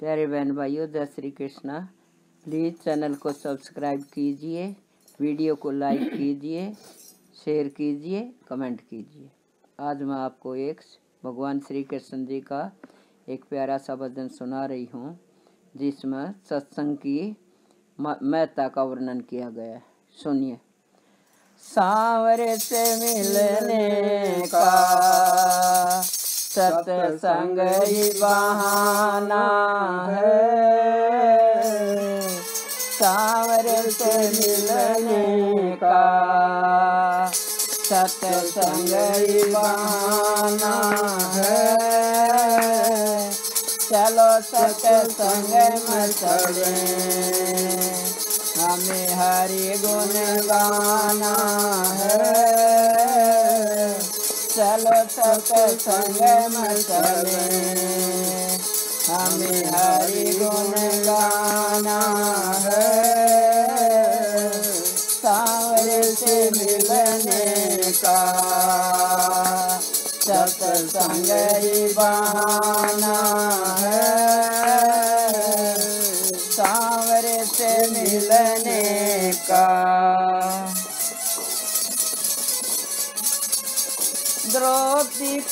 प्यारे बहन भाइयों, जय श्री कृष्णा। प्लीज़ चैनल को सब्सक्राइब कीजिए, वीडियो को लाइक कीजिए, शेयर कीजिए, कमेंट कीजिए। आज मैं आपको एक भगवान श्री कृष्ण जी का एक प्यारा सा भजन सुना रही हूँ, जिसमें सत्संग की महत्ता का वर्णन किया गया है। सुनिए। सांवरे से मिलने का सत्संग ही। बहाना है सांवरे से मिलने का सत्संग ही। बहाना है चलो सत्संग में चले हमें हरि गुण गाना है। चलो सत्संग में चले हमें हरि गुण गाना है। सावरे से मिलने का सत्संग बहाना है।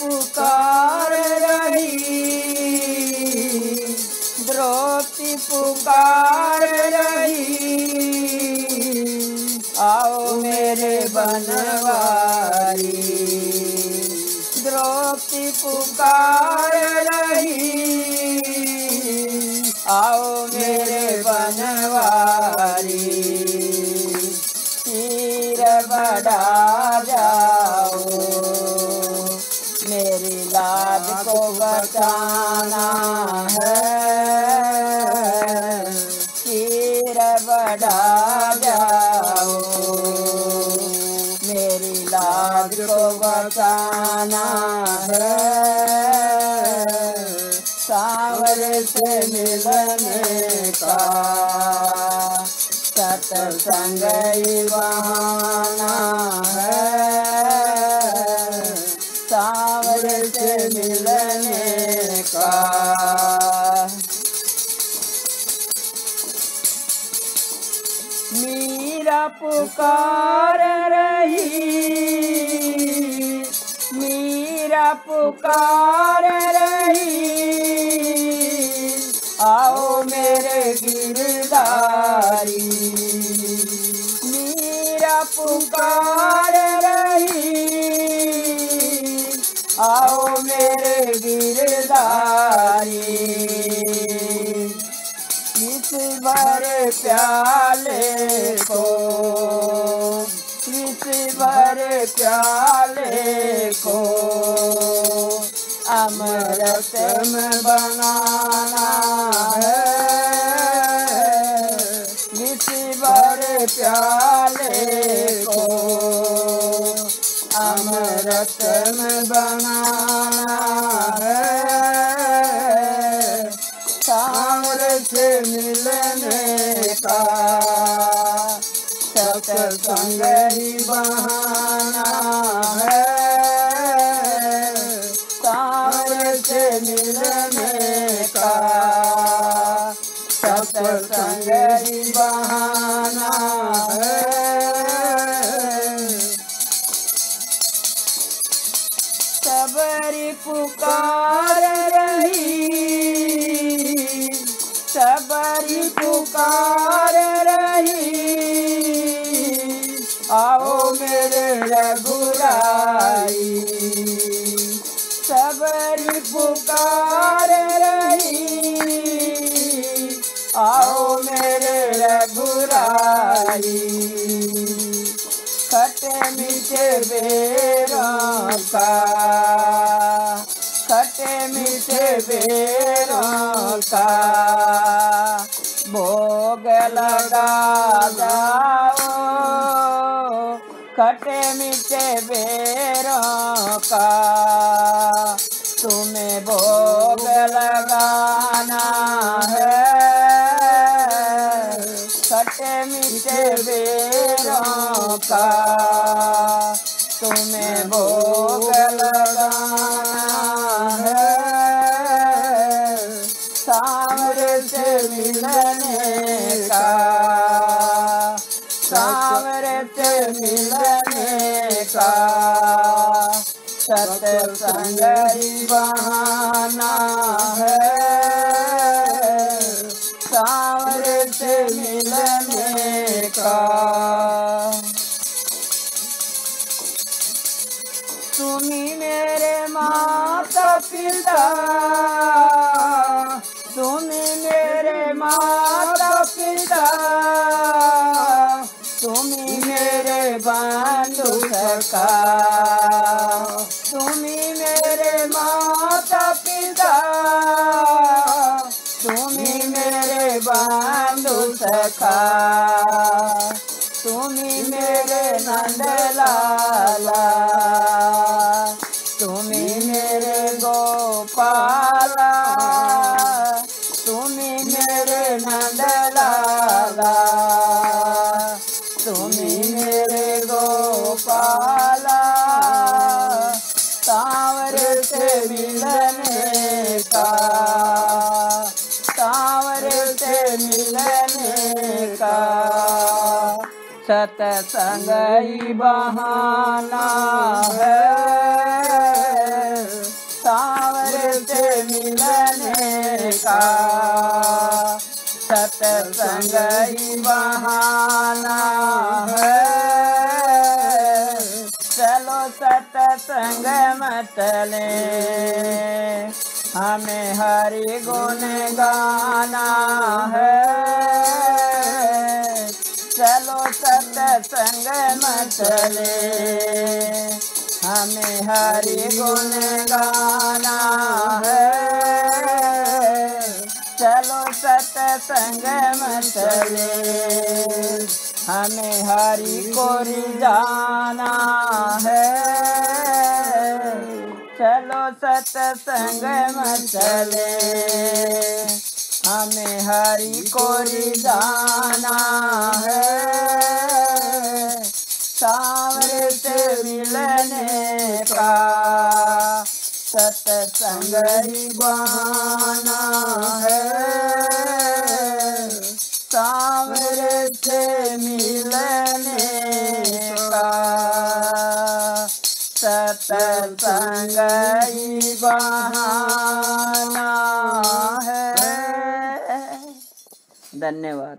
पुकार रही। द्रौपदी पुकार रही। आओ मेरे बनवारी। द्रौपदी पुकार बचाना है। तीर बड़ा जाओ। मेरी लाज को बचाना है। सावरे से मिलने का सत्संग बहाना है। सावरे से मिलने मीरा पुकार रही। मीरा पुकार गिरदारी इस भर प्याले को, इस भर प्याले को अमृत में बनाना है। इस भर प्याले को अमृत में बनाना मिलने का। सत्संग ही बहाना है। सांवर से मिलने का। सत्संग ही बहाना है। सबरी पुकार सबरी पुकार रही। आओ मेरे रघुराई। खटे मीठे बेरों का। खटे मीठे बेरों का। भोग लगा जाओ। खटे मीठे बेरों का। का तुम्हें भोग लगाना है। सांवरे से मिलने का से मिलने का। सत्संग ही बहाना है। सांवरे से मिलने का। मेरे माता पिता। तुम्ही मेरे माता पिता। तुम्ही मेरे बंधु सका तुम्ही मेरे माता पिता। तुम्ही मेरे बंधु सखा तुम्ही मेरे नंदलाला सतसंग बहाना है। सांवरे से मिलने का सतसंग बहाना है। चलो सतसंग मतले हमें हरि गुण गाना है। चलो सतसंग मतले हमें हरि गुण गाना है। चलो सतसंग मतले हमें हरि को जाना है। चलो सतसंग मतले हमें हरि को जाना है। सांवरे मिलने का सतसंग बहाना है। सांवरे मिलने का सतसंग बहाना है। धन्यवाद।